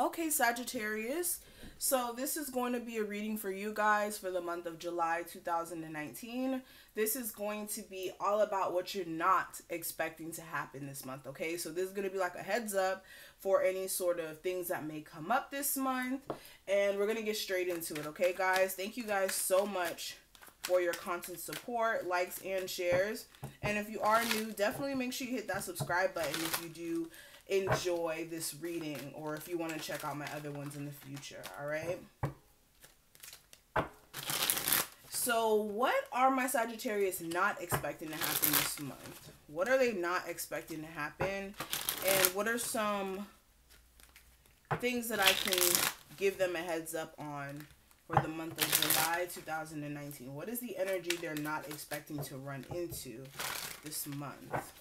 Okay, Sagittarius. So this is going to be a reading for you guys for the month of July 2019. This is going to be all about what you're not expecting to happen this month, okay? So this is going to be like a heads up for any sort of things that may come up this month. And we're going to get straight into it, okay, guys? Thank you guys so much for your constant support, likes, and shares. And if you are new, definitely make sure you hit that subscribe button if you do enjoy this reading or if you want to check out my other ones in the future, all right? So, what are my Sagittarius not expecting to happen this month? What are they not expecting to happen? And what are some things that I can give them a heads up on for the month of July 2019? What is the energy they're not expecting to run into this month?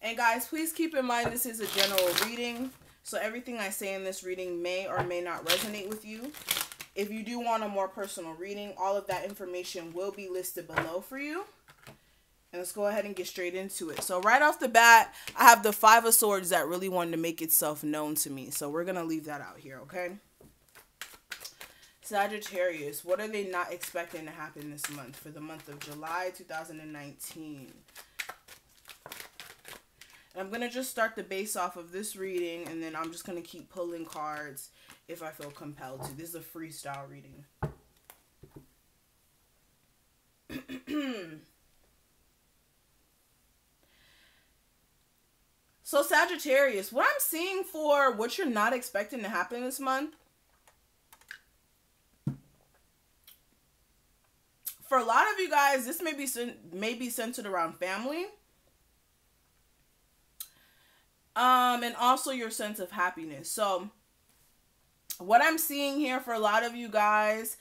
And guys, please keep in mind this is a general reading. So everything I say in this reading may or may not resonate with you. If you do want a more personal reading, all of that information will be listed below for you. And let's go ahead and get straight into it. So right off the bat, I have the Five of Swords that really wanted to make itself known to me. So we're going to leave that out here, okay? Sagittarius, what are they not expecting to happen this month for the month of July 2019? I'm going to just start the base off of this reading and then I'm just going to keep pulling cards if I feel compelled to. This is a freestyle reading. so Sagittarius, what I'm seeing for what you're not expecting to happen this month for a lot of you guys, this may be may be centered around family um, and also your sense of happiness. So, what I'm seeing here for a lot of you guys,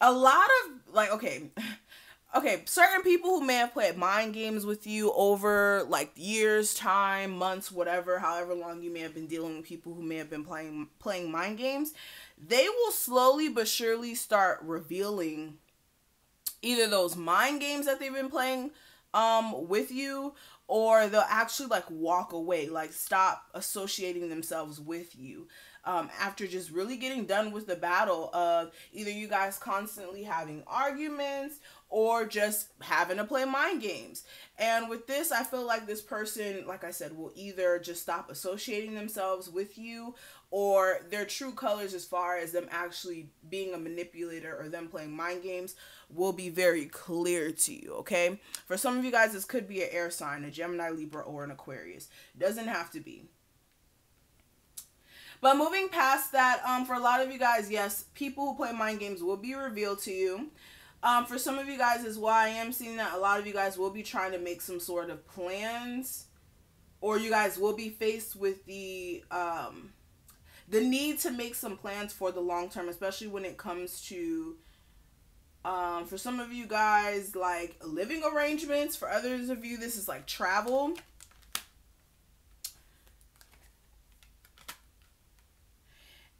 a lot of like, okay, okay, certain people who may have played mind games with you over like years, time, months, whatever, however long you may have been dealing with people who may have been playing playing mind games, they will slowly but surely start revealing either those mind games that they've been playing um with you or they'll actually like walk away, like stop associating themselves with you. Um, after just really getting done with the battle of either you guys constantly having arguments or just having to play mind games. And with this, I feel like this person, like I said, will either just stop associating themselves with you or their true colors as far as them actually being a manipulator or them playing mind games will be very clear to you, okay? For some of you guys, this could be an air sign, a Gemini, Libra, or an Aquarius. Doesn't have to be. But moving past that, um, for a lot of you guys, yes, people who play mind games will be revealed to you. Um, for some of you guys as well, I am seeing that a lot of you guys will be trying to make some sort of plans, or you guys will be faced with the um, the need to make some plans for the long term, especially when it comes to um, for some of you guys, like living arrangements. For others of you, this is like travel.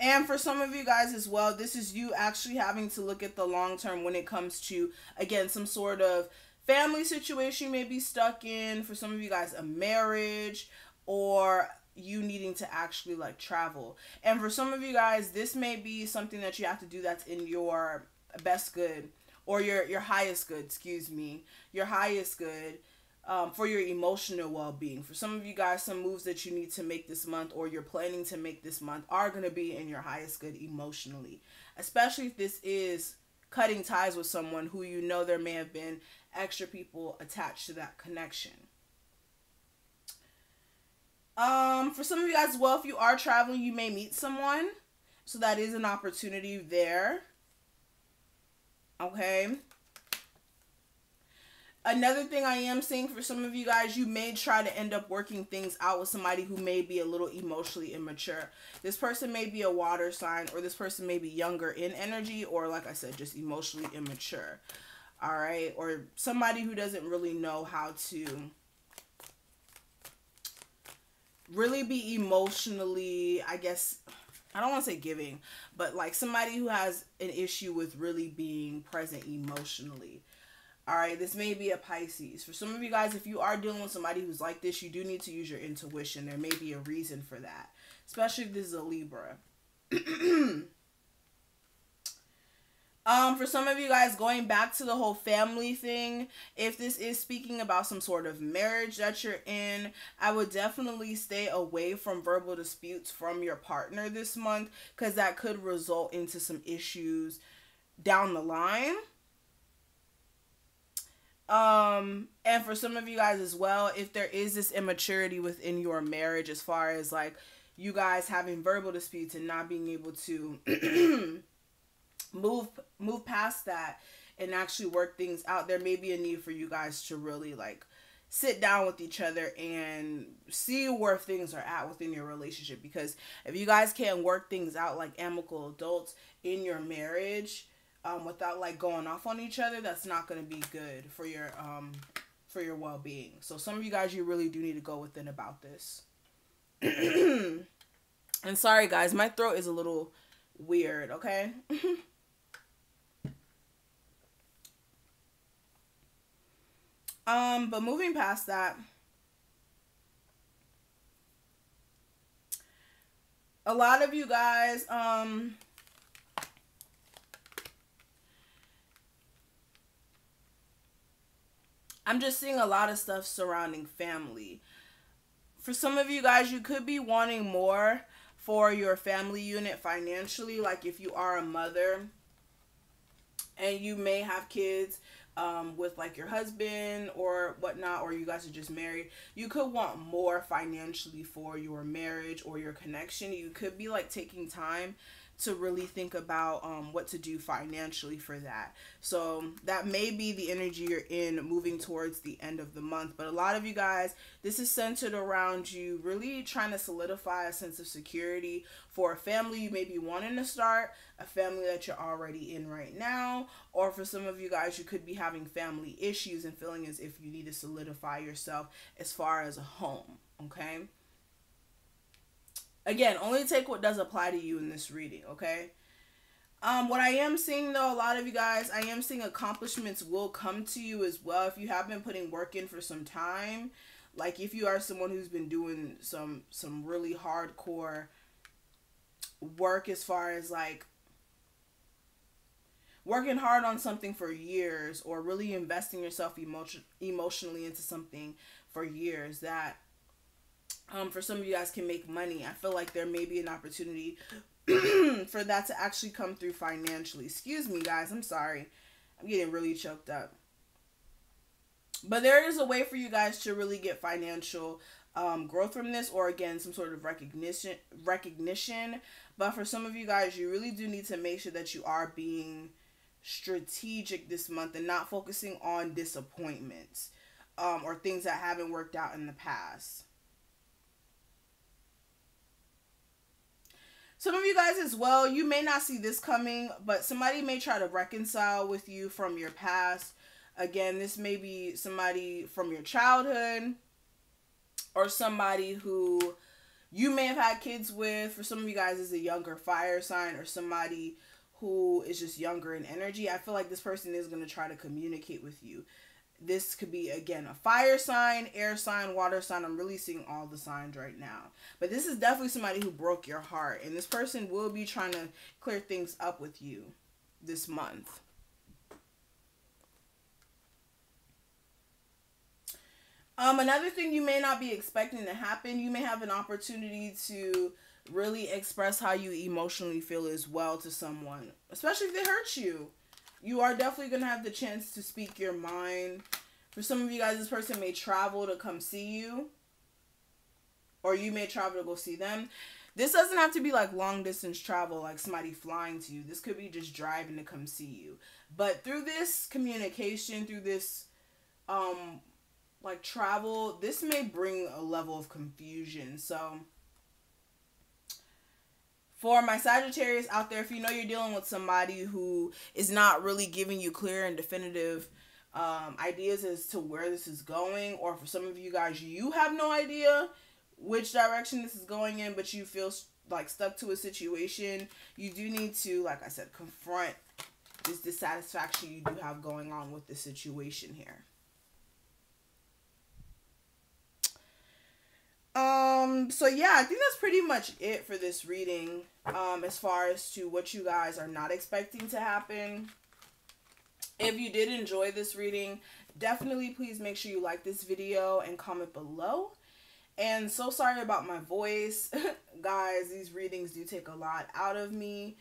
And for some of you guys as well, this is you actually having to look at the long term when it comes to, again, some sort of family situation you may be stuck in. For some of you guys, a marriage or you needing to actually like travel. And for some of you guys, this may be something that you have to do that's in your best good or your your highest good, excuse me, your highest good um, for your emotional well being. For some of you guys, some moves that you need to make this month or you're planning to make this month are going to be in your highest good emotionally, especially if this is cutting ties with someone who you know there may have been extra people attached to that connection. Um, for some of you guys, well, if you are traveling, you may meet someone. So that is an opportunity there. Okay. Another thing I am seeing for some of you guys, you may try to end up working things out with somebody who may be a little emotionally immature. This person may be a water sign, or this person may be younger in energy, or like I said, just emotionally immature. All right. Or somebody who doesn't really know how to really be emotionally, I guess, I don't want to say giving, but like somebody who has an issue with really being present emotionally. All right, this may be a Pisces. For some of you guys, if you are dealing with somebody who's like this, you do need to use your intuition. There may be a reason for that, especially if this is a Libra. um, for some of you guys, going back to the whole family thing, if this is speaking about some sort of marriage that you're in, I would definitely stay away from verbal disputes from your partner this month because that could result into some issues down the line um, and for some of you guys as well, if there is this immaturity within your marriage, as far as like you guys having verbal disputes and not being able to move move past that and actually work things out, there may be a need for you guys to really like sit down with each other and see where things are at within your relationship. Because if you guys can't work things out like amicable adults in your marriage um, without like going off on each other, that's not going to be good for your um, for your well being. So some of you guys, you really do need to go within about this. and sorry guys, my throat is a little weird. Okay. um, but moving past that. A lot of you guys, um, I'm just seeing a lot of stuff surrounding family. For some of you guys, you could be wanting more for your family unit financially. Like if you are a mother and you may have kids um, with like your husband or whatnot, or you guys are just married, you could want more financially for your marriage or your connection. You could be like taking time to really think about um, what to do financially for that. So that may be the energy you're in moving towards the end of the month. But a lot of you guys, this is centered around you really trying to solidify a sense of security for a family you may be wanting to start, a family that you're already in right now, or for some of you guys, you could be having family issues and feeling as if you need to solidify yourself as far as a home. Okay. Again, only take what does apply to you in this reading, okay? Um, what I am seeing though, a lot of you guys, I am seeing accomplishments will come to you as well if you have been putting work in for some time. Like if you are someone who's been doing some some really hardcore work as far as like working hard on something for years or really investing yourself emotion emotionally into something for years that um, for some of you guys can make money. I feel like there may be an opportunity for that to actually come through financially. Excuse me, guys. I'm sorry. I'm getting really choked up. But there is a way for you guys to really get financial um, growth from this, or again, some sort of recognition. Recognition. But for some of you guys, you really do need to make sure that you are being strategic this month and not focusing on disappointments um, or things that haven't worked out in the past. Some of you guys as well, you may not see this coming, but somebody may try to reconcile with you from your past. Again, this may be somebody from your childhood or somebody who you may have had kids with. For some of you guys, is a younger fire sign or somebody who is just younger in energy. I feel like this person is going to try to communicate with you this could be again a fire sign, air sign, water sign. I'm really seeing all the signs right now. But this is definitely somebody who broke your heart. And this person will be trying to clear things up with you this month. Um, another thing you may not be expecting to happen, you may have an opportunity to really express how you emotionally feel as well to someone, especially if they hurt you you are definitely going to have the chance to speak your mind. For some of you guys, this person may travel to come see you, or you may travel to go see them. This doesn't have to be like long distance travel, like somebody flying to you. This could be just driving to come see you. But through this communication, through this um like travel, this may bring a level of confusion. So for my Sagittarius out there, if you know you're dealing with somebody who is not really giving you clear and definitive um, ideas as to where this is going, or for some of you guys, you have no idea which direction this is going in, but you feel like stuck to a situation, you do need to, like I said, confront this dissatisfaction you do have going on with the situation here. Um, so yeah, I think that's pretty much it for this reading. Um, as far as to what you guys are not expecting to happen. If you did enjoy this reading, definitely please make sure you like this video and comment below. And so sorry about my voice. guys, these readings do take a lot out of me.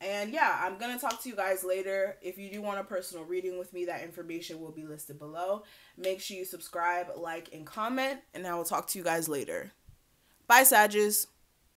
And yeah, I'm going to talk to you guys later. If you do want a personal reading with me, that information will be listed below. Make sure you subscribe, like, and comment. And I will talk to you guys later. Bye, Sages.